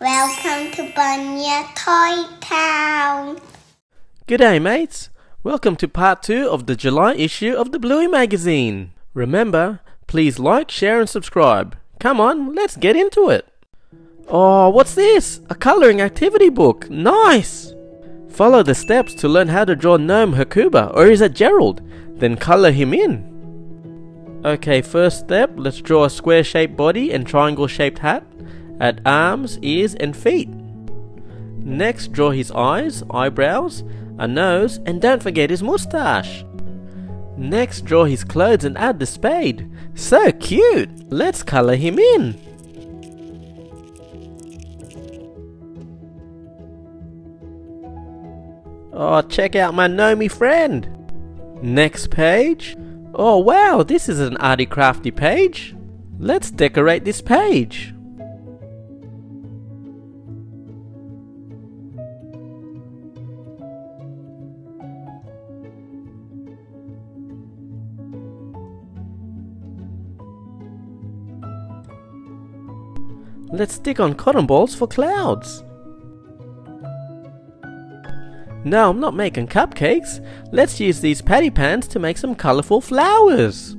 Welcome to Bunya Toy Town. G'day, mates. Welcome to part two of the July issue of the Bluey magazine. Remember, please like, share, and subscribe. Come on, let's get into it. Oh, what's this? A coloring activity book. Nice! Follow the steps to learn how to draw Gnome Huckleberry, or is it Gerald? Then color him in. Okay, first step, let's draw a square shaped body and triangle shaped hat. Add arms, ears, and feet. Next, draw his eyes, eyebrows, a nose, and don't forget his moustache. Next, draw his clothes and add the spade. So cute! Let's color him in. Oh, check out my Nomi friend. Next page. Oh wow, this is an arty crafty page. Let's decorate this page. Let's stick on cotton balls for clouds. No, I'm not making cupcakes. Let's use these patty pans to make some colourful flowers.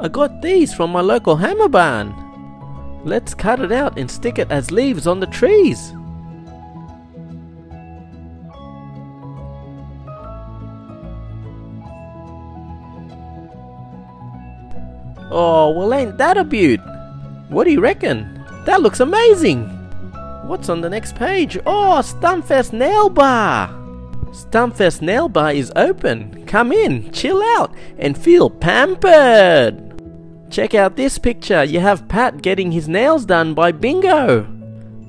I got these from my local Hammerbarn. Let's cut it out and stick it as leaves on the trees. Oh, well ain't that a beaut? What do you reckon? That looks amazing! What's on the next page? Oh, Stumpfest Nail Bar! Stumpfest Nail Bar is open. Come in, chill out, and feel pampered! Check out this picture. You have Pat getting his nails done by Bingo.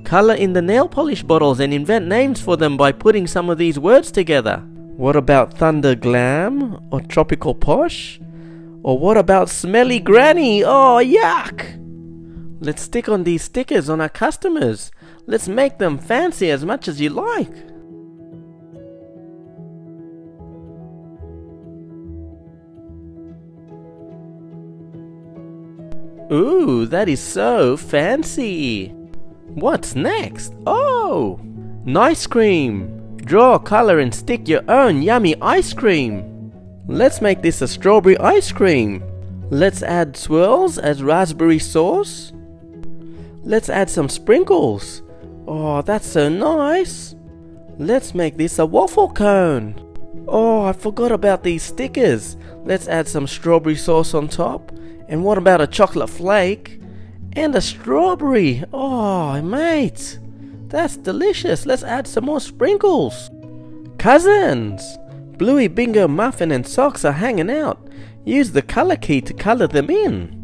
Color in the nail polish bottles and invent names for them by putting some of these words together. What about Thunder Glam or Tropical Posh? Or what about Smelly Granny? Oh, yuck! Let's stick on these stickers on our customers. Let's make them fancy as much as you like. Ooh, that is so fancy! What's next? Oh! Nice cream! Draw, color and stick your own yummy ice cream! Let's make this a strawberry ice cream! Let's add swirls as raspberry sauce. Let's add some sprinkles. Oh, that's so nice! Let's make this a waffle cone! Oh, I forgot about these stickers. Let's add some strawberry sauce on top and what about a chocolate flake? And a strawberry. Oh, mate. That's delicious. Let's add some more sprinkles. Cousins! Bluey, Bingo, Muffin, and Socks are hanging out. Use the color key to color them in.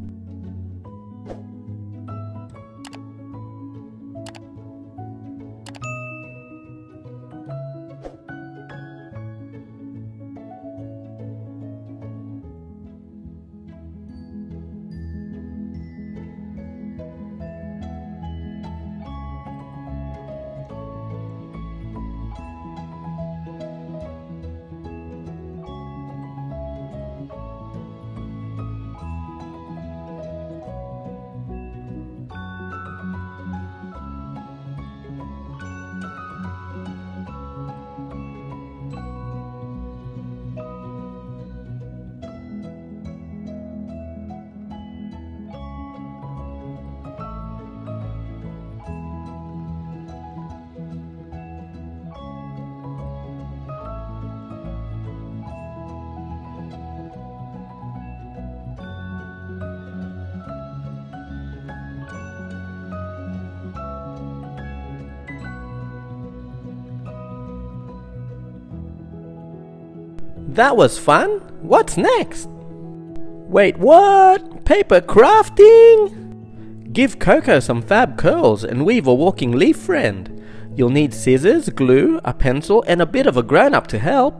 That was fun. What's next? Wait, what? Paper crafting? Give Coco some fab curls and weave a walking leaf friend. You'll need scissors, glue, a pencil, and a bit of a grown-up to help.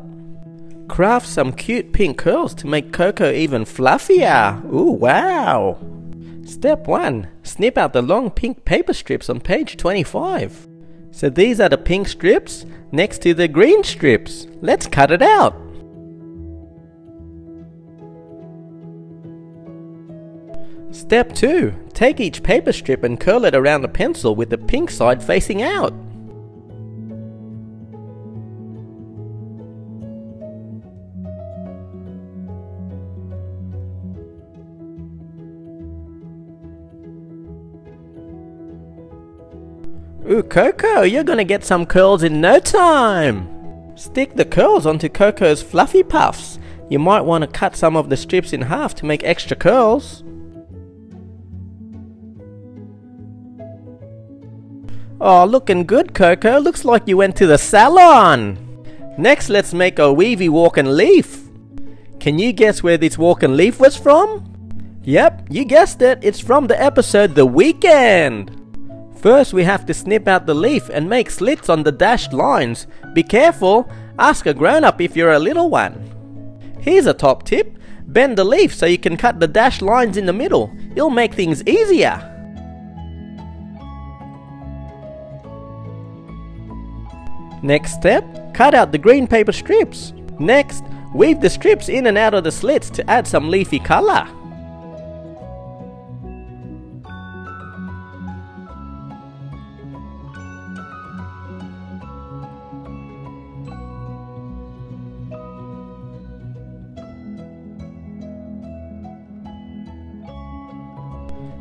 Craft some cute pink curls to make Coco even fluffier. Ooh, wow! Step 1. Snip out the long pink paper strips on page 25. So these are the pink strips next to the green strips. Let's cut it out. Step 2. Take each paper strip and curl it around the pencil with the pink side facing out. Ooh, Coco, you're gonna get some curls in no time! Stick the curls onto Coco's fluffy puffs. You might want to cut some of the strips in half to make extra curls. Oh, looking good, Coco. Looks like you went to the salon. Next, let's make a weavy walking leaf. Can you guess where this walking leaf was from? Yep, you guessed it. It's from the episode The Weekend. First we have to snip out the leaf and make slits on the dashed lines. Be careful, ask a grown-up if you're a little one. Here's a top tip, bend the leaf so you can cut the dashed lines in the middle. It'll make things easier. Next step, cut out the green paper strips. Next, weave the strips in and out of the slits to add some leafy colour.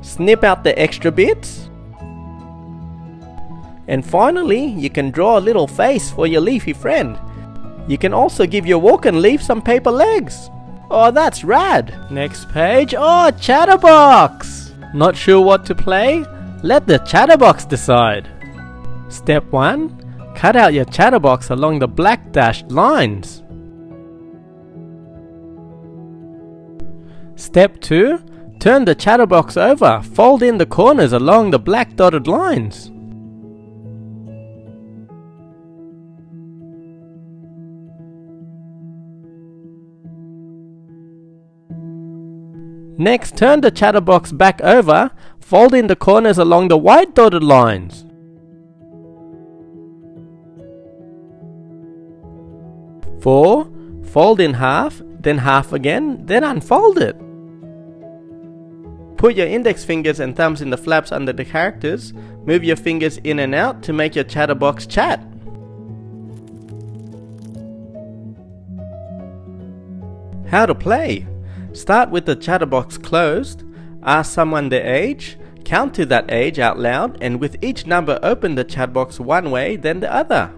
snip out the extra bits. And finally, you can draw a little face for your leafy friend. You can also give your walking leaf some paper legs. Oh, that's rad. Next page. Oh, Chatterbox. Not sure what to play? Let the Chatterbox decide. Step 1. Cut out your Chatterbox along the black dashed lines. Step 2. Turn the chatterbox over, fold in the corners along the black dotted lines. Next, turn the chatterbox back over, fold in the corners along the white dotted lines. Four, fold in half, then half again, then unfold it. Put your index fingers and thumbs in the flaps under the characters. Move your fingers in and out to make your chatterbox chat. How to play. Start with the chatterbox closed. Ask someone their age. Count to that age out loud and with each number open the chatbox one way then the other.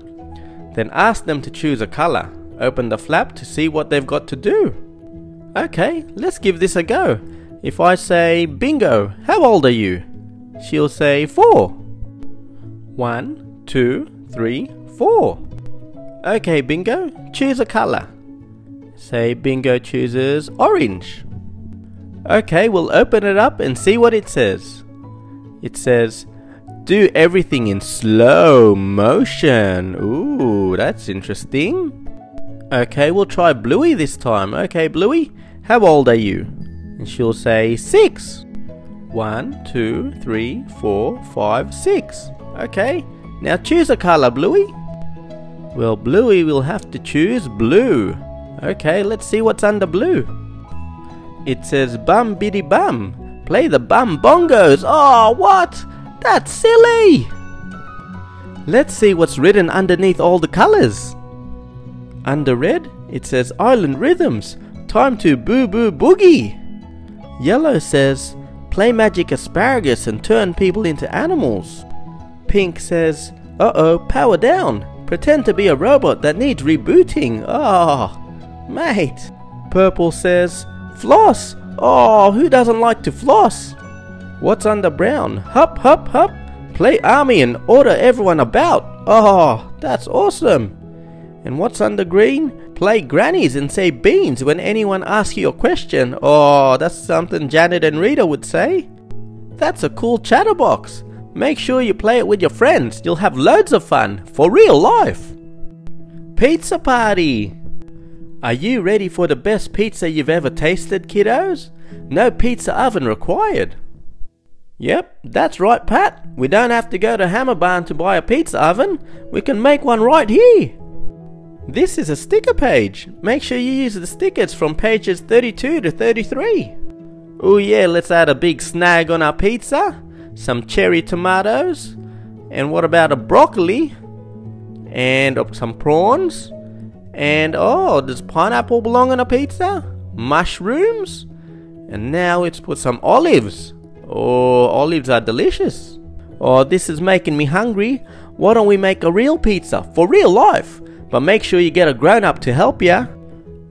Then ask them to choose a color. Open the flap to see what they've got to do. Okay, let's give this a go. If I say, Bingo, how old are you? She'll say, Four. One, two, three, four. Okay, Bingo, choose a color. Say Bingo chooses orange. Okay, we'll open it up and see what it says. It says, do everything in slow motion. Ooh, that's interesting. Okay, we'll try Bluey this time. Okay, Bluey, how old are you? And she'll say six. One, two, three, four, five, six. Okay, now choose a color, Bluey. Well, Bluey will have to choose blue. Okay, let's see what's under blue. It says bum biddy bum. Play the bum bongos. Oh, what? That's silly. Let's see what's written underneath all the colors. Under red, it says island rhythms. Time to boo boo boogie. Yellow says, play magic asparagus and turn people into animals. Pink says, uh oh, power down. Pretend to be a robot that needs rebooting. Oh, mate. Purple says, floss. Oh, who doesn't like to floss? What's under brown? Hup, hup, hup. Play army and order everyone about. Oh, that's awesome. And what's under green? Play grannies and say beans when anyone asks you a question. Oh, that's something Janet and Rita would say. That's a cool chatterbox. Make sure you play it with your friends. You'll have loads of fun for real life. Pizza party! Are you ready for the best pizza you've ever tasted, kiddos? No pizza oven required. Yep, that's right, Pat. We don't have to go to Hammerbarn to buy a pizza oven. We can make one right here. This is a sticker page. Make sure you use the stickers from pages 32 to 33. Oh yeah, let's add a big snag on our pizza some cherry tomatoes, and what about a broccoli, and oh, some prawns, and oh, does pineapple belong on a pizza? Mushrooms, and now let's put some olives. Oh, olives are delicious. Oh, this is making me hungry. Why don't we make a real pizza for real life? But make sure you get a grown up to help ya.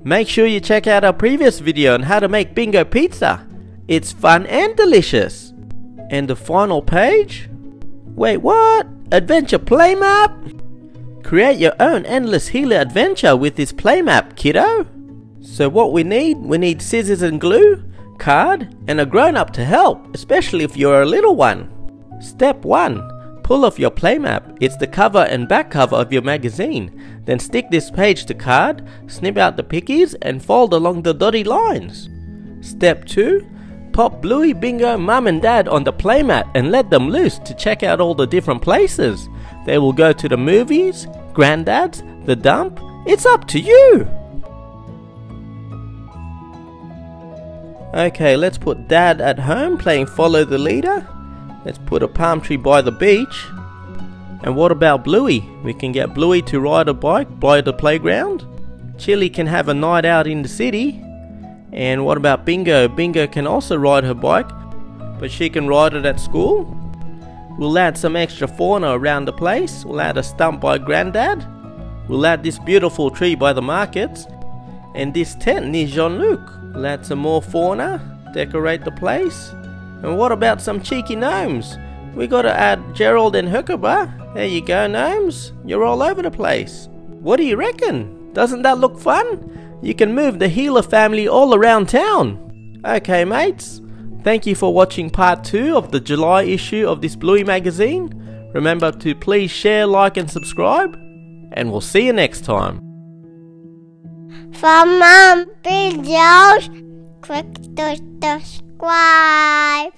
Make sure you check out our previous video on how to make bingo pizza. It's fun and delicious. And the final page? Wait, what? Adventure play map? Create your own endless Heeler adventure with this play map, kiddo. So what we need, we need scissors and glue, card, and a grown-up to help, especially if you're a little one. Step 1. Pull off your play map. It's the cover and back cover of your magazine. Then stick this page to card, snip out the pickies, and fold along the dotted lines. Step 2 pop Bluey, Bingo, Mum and Dad on the playmat and let them loose to check out all the different places. They will go to the movies, Granddad's, the dump. It's up to you! Okay, let's put Dad at home playing Follow the Leader. Let's put a palm tree by the beach. And what about Bluey? We can get Bluey to ride a bike by the playground. Chilli can have a night out in the city. And what about Bingo? Bingo can also ride her bike, but she can ride it at school. We'll add some extra fauna around the place. We'll add a stump by Grandad. We'll add this beautiful tree by the markets. And this tent near Jean-Luc. We'll add some more fauna, decorate the place. And what about some cheeky gnomes? We gotta add Gerald and Huckleberry. There you go, gnomes. You're all over the place. What do you reckon? Doesn't that look fun? you can move the Heeler family all around town. Okay mates, thank you for watching part 2 of the July issue of this Bluey magazine. Remember to please share, like and subscribe, and we'll see you next time. For more videos, click to subscribe.